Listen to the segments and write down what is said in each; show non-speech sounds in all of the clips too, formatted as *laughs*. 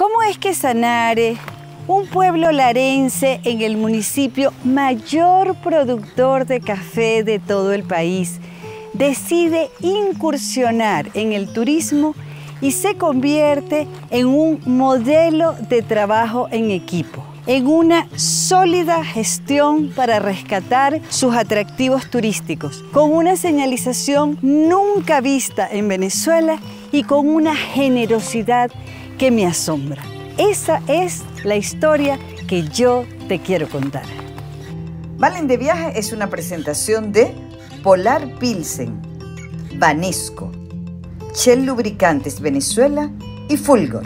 ¿Cómo es que Sanare, un pueblo larense en el municipio mayor productor de café de todo el país, decide incursionar en el turismo y se convierte en un modelo de trabajo en equipo? en una sólida gestión para rescatar sus atractivos turísticos, con una señalización nunca vista en Venezuela y con una generosidad que me asombra. Esa es la historia que yo te quiero contar. Valen de Viaje es una presentación de Polar Pilsen, Banesco, Shell Lubricantes Venezuela y Fulgor.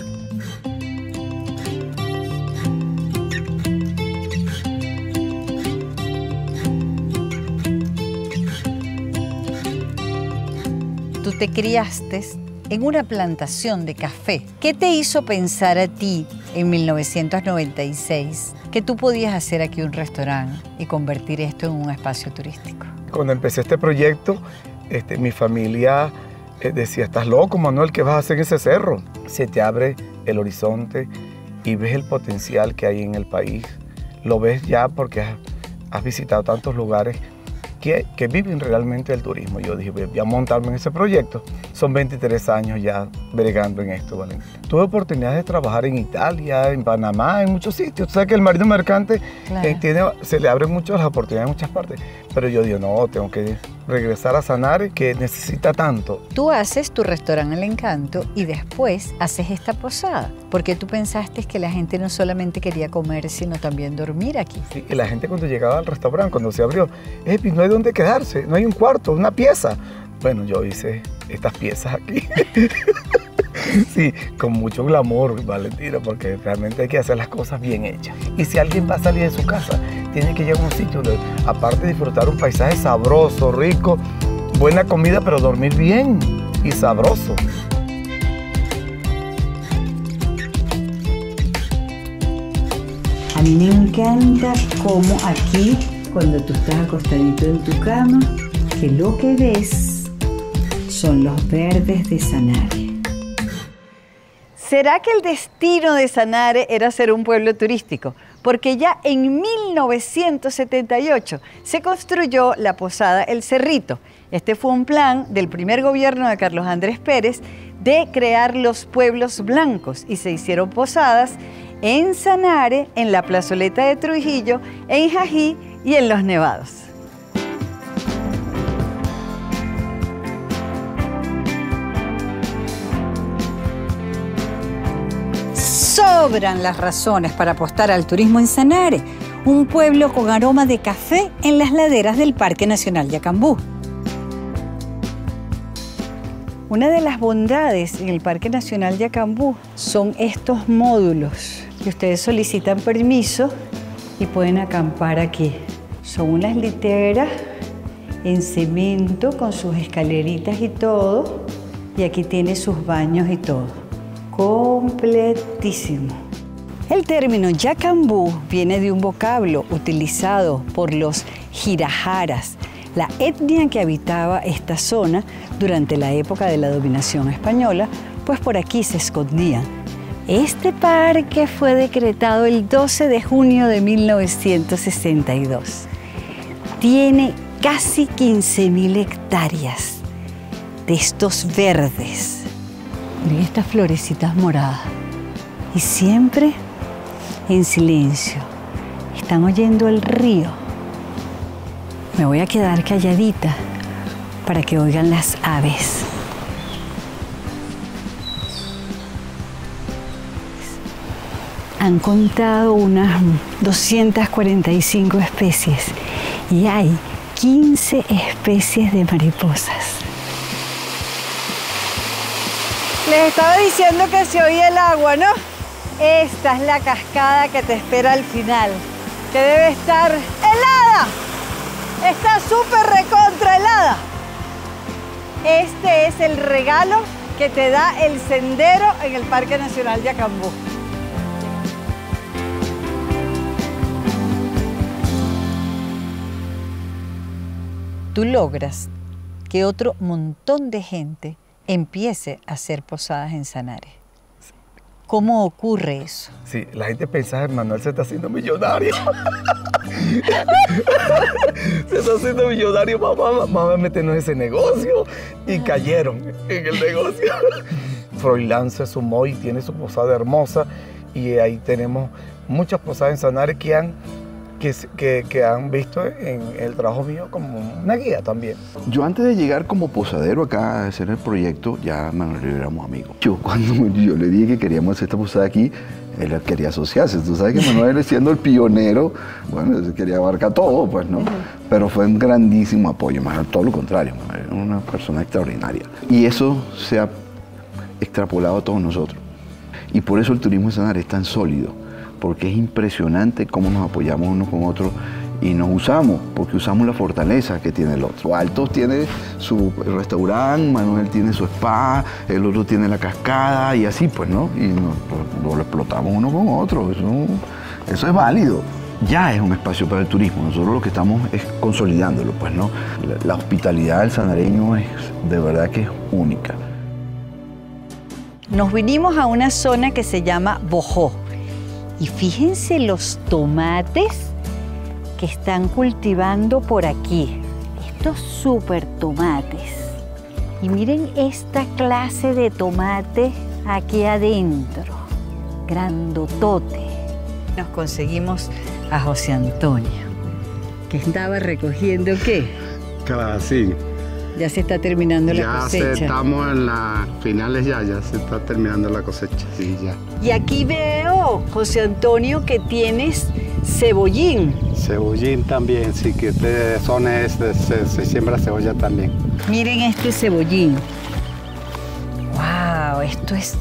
Tú te criaste en una plantación de café. ¿Qué te hizo pensar a ti en 1996 que tú podías hacer aquí un restaurante y convertir esto en un espacio turístico? Cuando empecé este proyecto, este, mi familia eh, decía, estás loco, Manuel, ¿qué vas a hacer en ese cerro? Se te abre el horizonte y ves el potencial que hay en el país. Lo ves ya porque has visitado tantos lugares que, viven realmente el turismo. Yo dije, voy a montarme en ese proyecto. Son 23 años ya bregando en esto, Valentín. Tuve oportunidad de trabajar en Italia, en Panamá, en muchos sitios. Tú sabes que el marido mercante eh, tiene, se le abren muchas las oportunidades en muchas partes. Pero yo digo, no, tengo que regresar a Sanar, que necesita tanto. Tú haces tu restaurante El Encanto y después haces esta posada, porque tú pensaste que la gente no solamente quería comer, sino también dormir aquí. Sí, y la gente cuando llegaba al restaurante, cuando se abrió, Epi, no hay dónde quedarse, no hay un cuarto, una pieza. Bueno, yo hice estas piezas aquí. *laughs* *laughs* sí, con mucho glamour, Valentina, porque realmente hay que hacer las cosas bien hechas. Y si alguien va a salir de su casa, tiene que llegar a un sitio donde, aparte de disfrutar un paisaje sabroso, rico, buena comida, pero dormir bien y sabroso. A mí me encanta cómo aquí, cuando tú estás acostadito en tu cama, que lo que ves son los verdes de Sanare. ¿Será que el destino de Sanare era ser un pueblo turístico? Porque ya en 1978 se construyó la posada El Cerrito. Este fue un plan del primer gobierno de Carlos Andrés Pérez de crear los pueblos blancos y se hicieron posadas en Sanare, en la plazoleta de Trujillo, en Jají y en Los Nevados. Sobran las razones para apostar al turismo en Sanare, un pueblo con aroma de café en las laderas del Parque Nacional Yacambú. Una de las bondades en el Parque Nacional Yacambú son estos módulos que ustedes solicitan permiso y pueden acampar aquí. Son unas literas en cemento con sus escaleritas y todo y aquí tiene sus baños y todo completísimo. El término yacambú viene de un vocablo utilizado por los girajaras, la etnia que habitaba esta zona durante la época de la dominación española, pues por aquí se escondían. Este parque fue decretado el 12 de junio de 1962. Tiene casi 15.000 hectáreas de estos verdes Miren estas florecitas moradas. Y siempre en silencio. Están oyendo el río. Me voy a quedar calladita para que oigan las aves. Han contado unas 245 especies y hay 15 especies de mariposas. Les estaba diciendo que se oía el agua, ¿no? Esta es la cascada que te espera al final, que debe estar helada. Está súper recontra helada. Este es el regalo que te da el sendero en el Parque Nacional de Acambú. Tú logras que otro montón de gente empiece a hacer posadas en Sanare. ¿Cómo ocurre eso? Sí, la gente pensaba, Manuel se está haciendo millonario. *laughs* se está haciendo millonario, mamá, a meternos en ese negocio. Y cayeron en el negocio. *laughs* Froilán se sumó y tiene su posada hermosa. Y ahí tenemos muchas posadas en Sanare que han que, que, han visto en el trabajo mío como una guía también. Yo antes de llegar como posadero acá a hacer el proyecto, ya Manuel éramos amigos. Yo *laughs* cuando yo le dije que queríamos hacer esta posada aquí, él quería asociarse. Tú sabes que Manuel *laughs* siendo el pionero, bueno, quería abarcar todo, pues, ¿no? Pero fue un grandísimo apoyo, Manuel, todo lo contrario, Manuel era una persona extraordinaria. Y eso se ha extrapolado a todos nosotros. Y por eso el turismo de Sanar es tan sólido porque es impresionante cómo nos apoyamos unos con otros y nos usamos, porque usamos la fortaleza que tiene el otro. Altos tiene su restaurante, Manuel tiene su spa, el otro tiene la cascada y así pues, ¿no? Y nos, lo explotamos uno con otro, eso, eso es válido ya es un espacio para el turismo. Nosotros lo que estamos es consolidándolo, pues, ¿no? La, la, hospitalidad del sanareño es de verdad que es única. Nos vinimos a una zona que se llama Bojó. Y fíjense los tomates que están cultivando por aquí. Estos super tomates. Y miren esta clase de tomate aquí adentro. Grandotote. Nos conseguimos a José Antonio, que estaba recogiendo qué? sí. Ya se está terminando la cosecha. Ya estamos en las finales ya, ya se está terminando la cosecha, sí, ya. Y aquí veo, José Antonio, que tienes cebollín. Cebollín también, sí, que de zona este, se, siembra cebolla también. Miren este cebollín. ¡Wow! Esto es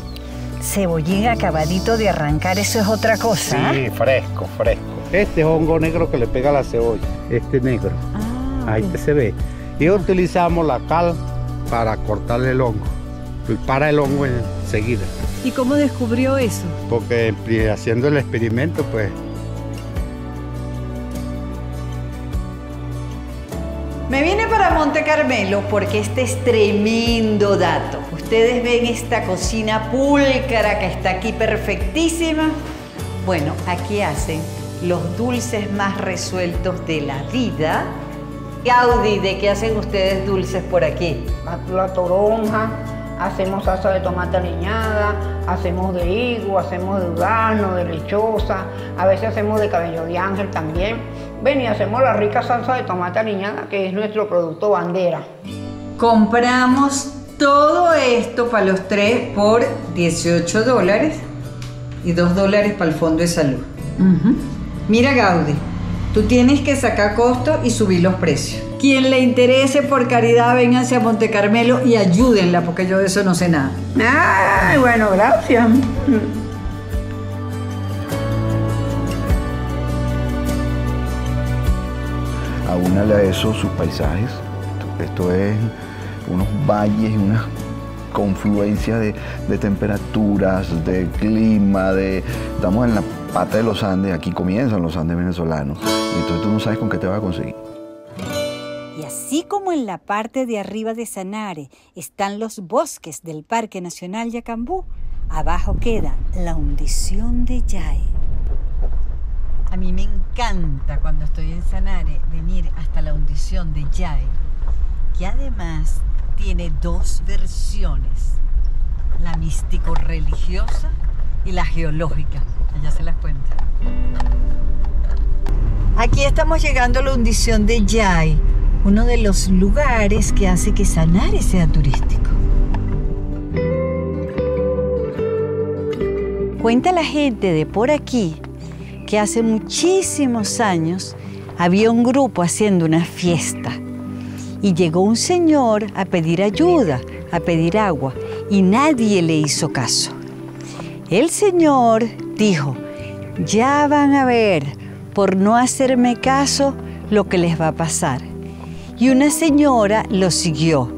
cebollín acabadito de arrancar, eso es otra cosa. Sí, fresco, fresco. Este es hongo negro que le pega a la cebolla, este negro. Ah, Ahí se ve. Y utilizamos la cal para cortarle el hongo, para el hongo enseguida. ¿Y cómo descubrió eso? Porque haciendo el experimento, pues... Me vine para Monte Carmelo porque este es tremendo dato. Ustedes ven esta cocina púlcara que está aquí perfectísima. Bueno, aquí hacen los dulces más resueltos de la vida Gaudi, ¿de qué hacen ustedes dulces por aquí? La toronja, hacemos salsa de tomate aliñada, hacemos de higo, hacemos de durazno, de lechosa, a veces hacemos de cabello de ángel también. Ven y hacemos la rica salsa de tomate aliñada, que es nuestro producto bandera. Compramos todo esto para los tres por 18 dólares y 2 dólares para el fondo de salud. Mira Gaudi, Tú tienes que sacar costo y subir los precios. Quien le interese por caridad, vénganse a Monte Carmelo y ayúdenla, porque yo de eso no sé nada. Ay, bueno, gracias. Aúnale a eso sus paisajes. Esto es unos valles y unas confluencias de, de temperaturas, de clima, de... Estamos en la pata de los Andes, aquí comienzan los Andes venezolanos, y entonces tú no sabes con qué te vas a conseguir. Y así como en la parte de arriba de Sanare están los bosques del Parque Nacional Yacambú, abajo queda la hundición de Yae. A mí me encanta cuando estoy en Sanare venir hasta la hundición de Yae, que además tiene dos versiones, la místico-religiosa y la geológica. Ya se las cuenta. Aquí estamos llegando a la hundición de Yay, uno de los lugares que hace que Sanare sea turístico. Cuenta la gente de por aquí que hace muchísimos años había un grupo haciendo una fiesta y llegó un señor a pedir ayuda, a pedir agua y nadie le hizo caso. El señor dijo, ya van a ver, por no hacerme caso, lo que les va a pasar. Y una señora lo siguió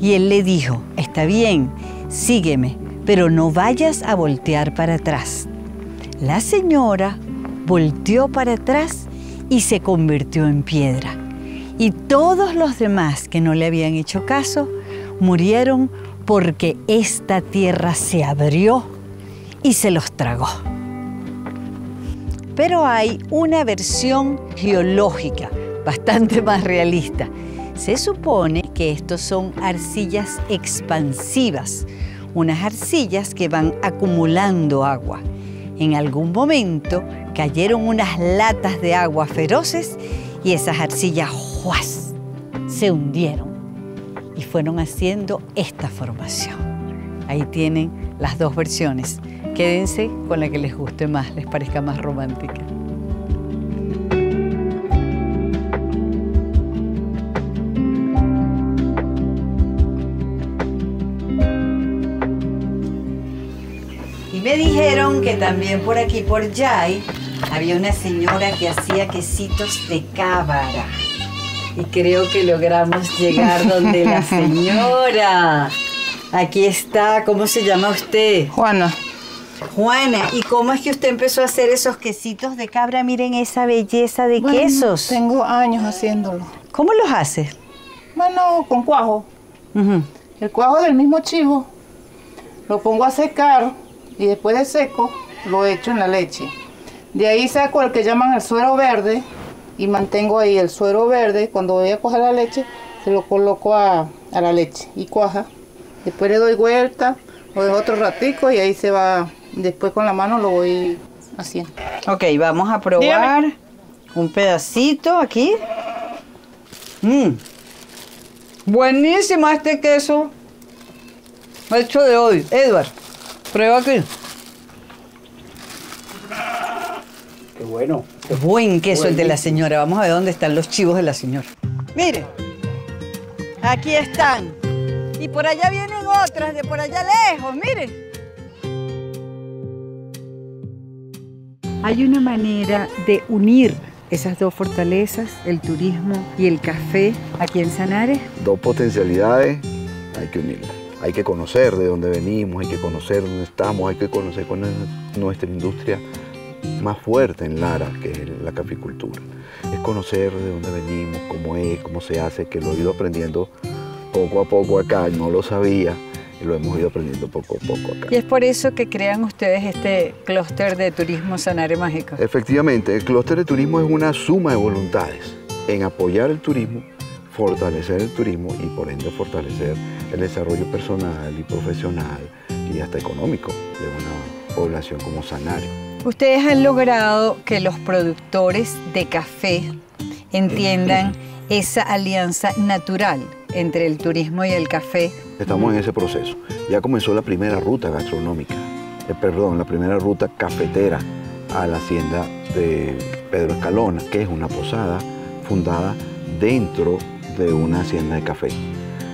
y él le dijo, está bien, sígueme, pero no vayas a voltear para atrás. La señora volteó para atrás y se convirtió en piedra. Y todos los demás que no le habían hecho caso murieron porque esta tierra se abrió y se los tragó. Pero hay una versión geológica bastante *laughs* más realista. Se supone que estos son arcillas expansivas, unas arcillas que van acumulando agua. En algún momento cayeron unas latas de agua feroces y esas arcillas ¡juas! se hundieron y fueron haciendo esta formación. Ahí tienen las dos versiones. Quédense con la que les guste más, les parezca más romántica. Y me dijeron que también por aquí, por Yay, había una señora que hacía quesitos de cábara. Y creo que logramos llegar donde la *laughs* señora. Aquí está, ¿cómo se llama usted? Juana, Juana, ¿y cómo es que usted empezó a hacer esos quesitos de cabra? Miren esa belleza de bueno, quesos. Tengo años haciéndolo. ¿Cómo los hace? Bueno, con cuajo. El cuajo del mismo chivo. Lo pongo a secar y después de seco lo echo en la leche. De ahí saco el que llaman el suero verde y mantengo ahí el suero verde. Cuando voy a coger la leche, se lo coloco a, a la leche y cuaja. Después le doy vuelta, lo dejo otro ratico y ahí se va. Después con la mano lo voy haciendo. Ok, vamos a probar un pedacito aquí. Mm. Buenísimo este queso. Hecho de hoy. Edward, prueba aquí. Bueno. Buen queso el de la señora. Vamos a ver dónde están los chivos de la señora. Miren, aquí están. Y por allá vienen otras de por allá lejos, miren. Hay una manera de unir esas dos fortalezas, el turismo y el café, aquí en Sanare. Dos potencialidades, hay que unirlas. Hay que conocer de dónde venimos, hay que conocer dónde estamos, hay que conocer cuál es nuestra industria más fuerte en Lara, que es la caficultura. Es conocer de dónde venimos, cómo es, cómo se hace, que lo he ido aprendiendo poco a poco acá, no lo sabía, y lo hemos ido aprendiendo poco a poco acá. Y es por eso que crean ustedes este clúster de turismo Sanare Mágico. Efectivamente, el clúster de turismo es una suma de voluntades en apoyar el turismo, fortalecer el turismo y por ende fortalecer el desarrollo personal y profesional y hasta económico de una población como Sanario. Ustedes han logrado que los productores de café entiendan esa alianza natural entre el turismo y el café. Estamos en ese proceso. Ya comenzó la primera ruta gastronómica, eh, perdón, la primera ruta cafetera a la hacienda de Pedro Escalona, que es una posada fundada dentro de una hacienda de café.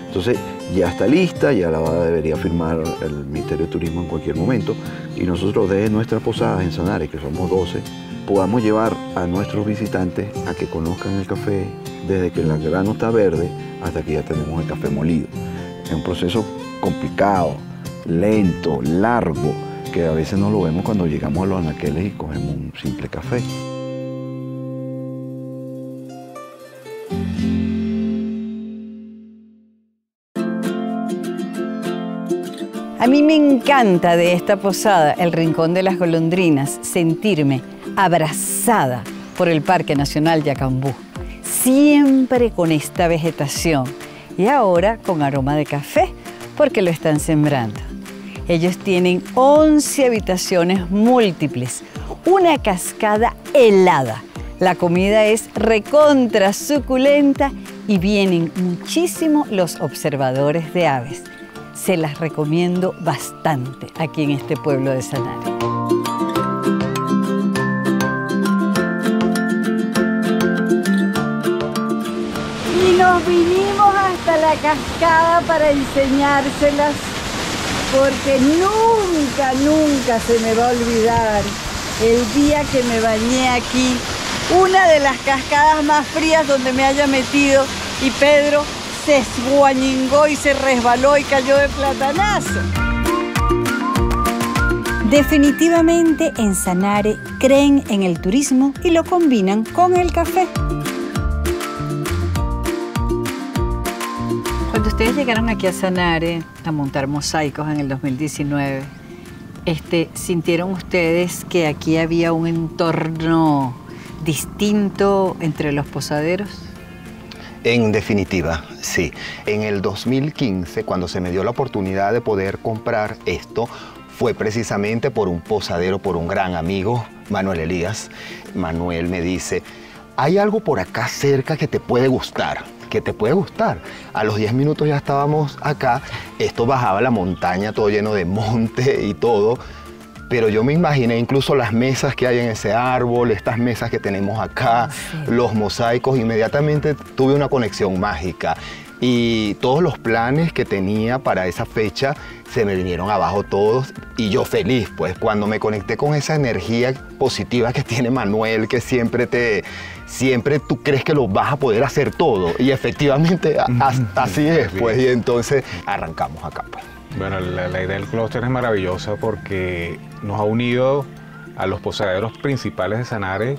Entonces ya está lista, ya la debería firmar el Ministerio de Turismo en cualquier momento y nosotros desde nuestras posadas en Sanare, que somos 12, podamos llevar a nuestros visitantes a que conozcan el café desde que el grano está verde hasta que ya tenemos el café molido. Es un proceso complicado, lento, largo, que a veces no lo vemos cuando llegamos a los anaqueles y cogemos un simple café. A mí me encanta de esta posada, el Rincón de las Golondrinas, sentirme abrazada por el Parque Nacional Yacambú, siempre con esta vegetación y ahora con aroma de café porque lo están sembrando. Ellos tienen 11 habitaciones múltiples, una cascada helada. La comida es recontra suculenta y vienen muchísimo los observadores de aves. Se las recomiendo bastante aquí en este pueblo de Sanare. Y nos vinimos hasta la cascada para enseñárselas porque nunca, nunca se me va a olvidar el día que me bañé aquí, una de las cascadas más frías donde me haya metido y Pedro se esguañingó y se resbaló y cayó de platanazo. Definitivamente en Sanare creen en el turismo y lo combinan con el café. Cuando ustedes llegaron aquí a Sanare a montar mosaicos en el 2019, Este, ¿Sintieron ustedes que aquí había un entorno distinto entre los posaderos? En definitiva, sí. En el 2015, cuando se me dio la oportunidad de poder comprar esto, fue precisamente por un posadero, por un gran amigo, Manuel Elías. Manuel me dice, hay algo por acá cerca que te puede gustar, que te puede gustar. A los 10 minutos ya estábamos acá, esto bajaba la montaña, todo lleno de monte y todo, pero yo me imaginé incluso las mesas que hay en ese árbol, estas mesas que tenemos acá, los mosaicos, inmediatamente tuve una conexión mágica y todos los planes que tenía para esa fecha se me vinieron abajo todos y yo feliz, pues cuando me conecté con esa energía positiva que *laughs* tiene Manuel, que siempre te, siempre tú crees que lo vas a poder hacer todo y efectivamente así es, pues y entonces arrancamos acá. Pues. Bueno, la, idea del clúster es maravillosa porque nos ha unido a los posaderos principales de Sanare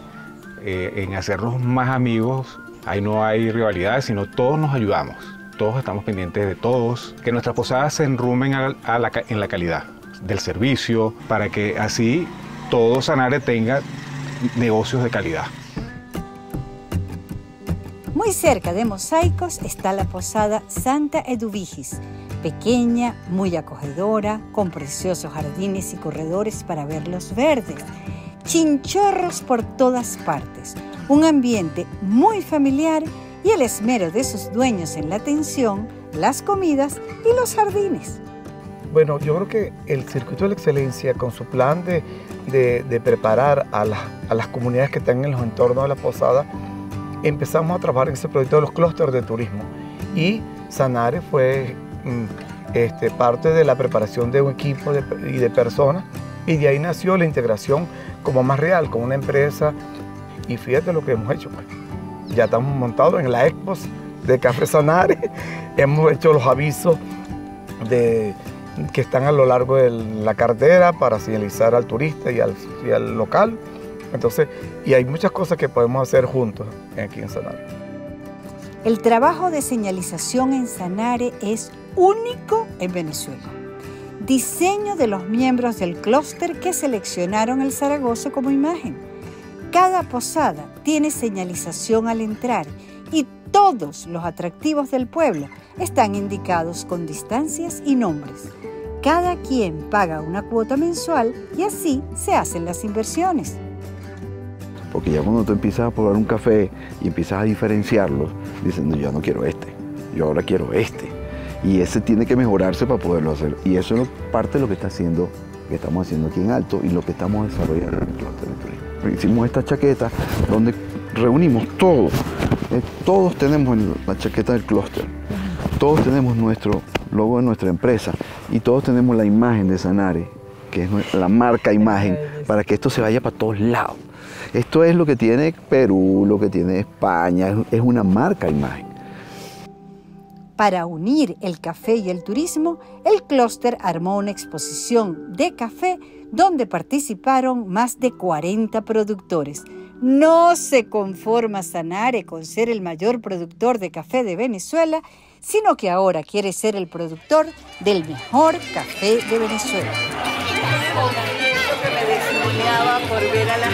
eh, en hacernos más amigos Ahí no hay rivalidades, sino todos nos ayudamos. Todos estamos pendientes de todos. Que nuestras posadas se enrumen en la calidad del servicio para que así todo Sanare tenga negocios de calidad. Muy cerca de Mosaicos está la posada Santa Eduvigis, pequeña, muy acogedora, con preciosos jardines y corredores para verlos verdes, chinchorros por todas partes, un ambiente muy familiar y el esmero de sus dueños en la atención, las comidas y los jardines. Bueno, yo creo que el Circuito de la Excelencia, con su plan de, de, preparar a, a, las comunidades que están en los entornos de la posada, empezamos a trabajar en ese proyecto de los clústeres de turismo. Y Sanare fue mm, este, parte de la preparación de un equipo y de personas, y de ahí nació la integración como más real, con una empresa y fíjate lo que hemos hecho. Pues. Ya estamos montados en la Expo de Café Sanare, *laughs* hemos hecho los avisos de, que están a lo largo de la cartera para señalizar al turista y al, al local. Entonces, y hay muchas cosas que podemos hacer juntos aquí en Sanare. El trabajo de señalización en Sanare es único en Venezuela. Diseño de los miembros del clúster que seleccionaron el Zaragoza como imagen cada posada tiene señalización al entrar y todos los atractivos del pueblo están indicados con distancias y nombres. Cada quien paga una cuota mensual y así se hacen las inversiones. Porque ya cuando tú empiezas a probar un café y empiezas a diferenciarlos, diciendo yo no quiero este, yo ahora quiero este. Y ese tiene que mejorarse para poderlo hacer. Y eso es parte de lo que está haciendo, que estamos haciendo aquí en Alto y lo que estamos desarrollando en el territorio hicimos esta chaqueta donde reunimos todo. Eh, todos tenemos la chaqueta del clúster. Todos tenemos nuestro logo de nuestra empresa y todos tenemos la imagen de Sanare, que es la marca imagen, para que esto se vaya para todos lados. Esto es lo que tiene Perú, lo que tiene España, es una marca imagen. Para unir el café y el turismo, el clúster armó una exposición de café donde participaron más de 40 productores. No se conforma Sanare con ser el mayor productor de café de Venezuela, sino que ahora quiere ser el productor del mejor café de Venezuela. Por ver a las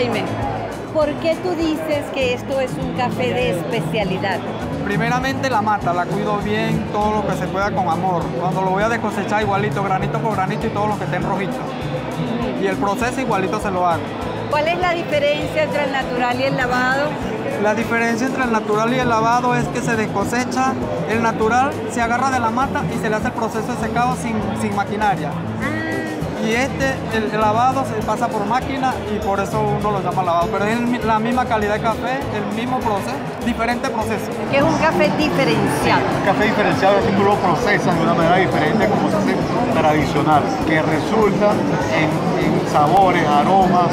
Jaime, ¿por qué tú dices que esto es un café de especialidad? Primeramente la mata, la cuido bien, todo lo que se pueda con amor. Cuando lo voy a descosechar igualito, granito por granito y todo lo que esté en rojito. Y el proceso igualito se lo hago. ¿Cuál es la diferencia entre el natural y el lavado? La diferencia entre el natural y el lavado es que se descosecha, el natural se agarra de la mata y se le hace el proceso de secado sin, sin maquinaria. Y Y este, el, el lavado se pasa por máquina y por eso uno lo llama lavado. Pero es el- la misma calidad de café, el mismo proceso, diferente proceso. Que es un café diferenciado. Un café diferenciado es que tú lo procesas de una manera diferente como se hace tradicional, que resulta en, en sabores, aromas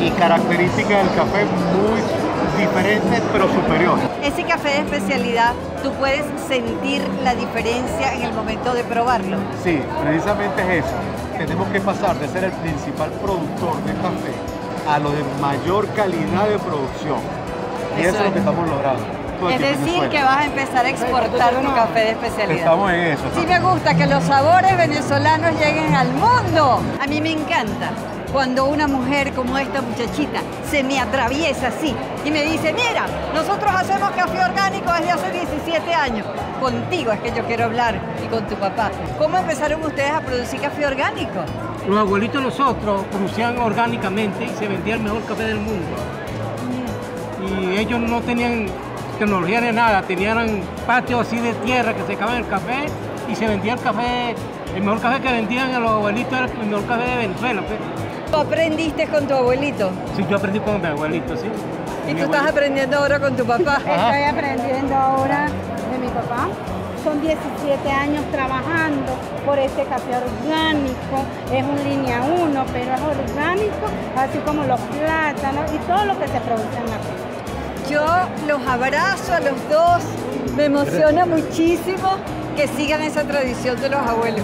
y, y características del café muy diferentes pero superiores. Ese café de especialidad, tú puedes sentir la diferencia en el momento de probarlo. Sí, precisamente es eso. Tenemos que pasar de ser el principal productor de café a lo de mayor calidad de producción. Y eso, Eso es lo que estamos logrando. Es decir, que vas a empezar a exportar tu café de especialidad. Estamos en eso. Sí me gusta que los sabores venezolanos lleguen al mundo. A mí me encanta cuando una mujer como esta muchachita se me atraviesa así y me dice, mira, nosotros hacemos café orgánico desde hace 17 años. Contigo es que yo quiero hablar y con tu papá. ¿Cómo empezaron ustedes a producir café orgánico? Los abuelitos nosotros producían orgánicamente y se vendía el mejor café del mundo. Y ellos no tenían tecnología de nada, tenían patios así de tierra que secaban el café y se vendía el café, el mejor café que vendían a los abuelitos era el mejor café de Venezuela. pues. ¿Tú aprendiste con tu abuelito? Sí, yo aprendí con mi abuelito, sí. ¿Y Mi tú estás aprendiendo ahora con tu papá? Estoy aprendiendo ahora de mi papá. Son 17 años trabajando por este café orgánico. Es un línea 1, pero es orgánico, así como los plátanos y todo lo que se produce en la costa. Yo los abrazo a los dos. Me emociona muchísimo que sigan esa tradición de los abuelos.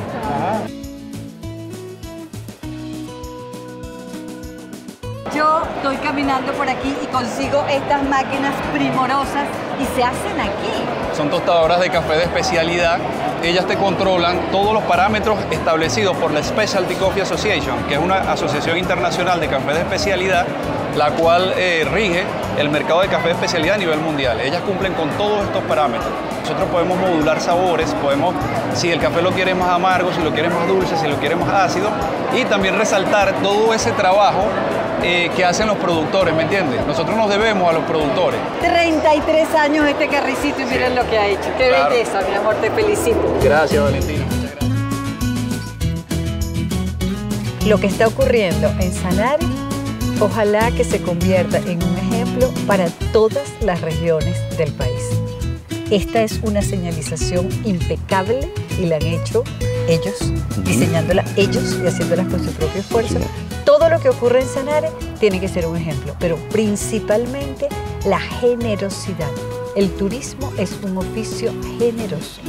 Yo estoy caminando por aquí y consigo estas máquinas primorosas y se hacen aquí. Son tostadoras de café de especialidad. Ellas te controlan todos los parámetros establecidos por la Specialty Coffee Association, que es una asociación internacional de café de especialidad, la cual eh, rige el mercado de café de especialidad a nivel mundial. Ellas cumplen con todos estos parámetros. Nosotros podemos modular sabores, podemos, si el café lo quieres más amargo, si lo quieres más dulce, si lo quieres más ácido, y también resaltar todo ese trabajo eh, que hacen los productores, ¿me entiendes? Nosotros nos debemos a los productores. 33 años este carricito y miren lo que ha hecho. Qué Claro. belleza, mi amor, te felicito. Gracias, Valentina. Lo que está ocurriendo en Sanare, ojalá que se convierta en un ejemplo para todas las regiones del país. Esta es una señalización impecable y la han hecho ellos, diseñándola ellos y haciéndolas con su propio esfuerzo. Todo lo que ocurre en Sanare tiene que ser un ejemplo, pero principalmente la generosidad. El turismo es un oficio generoso.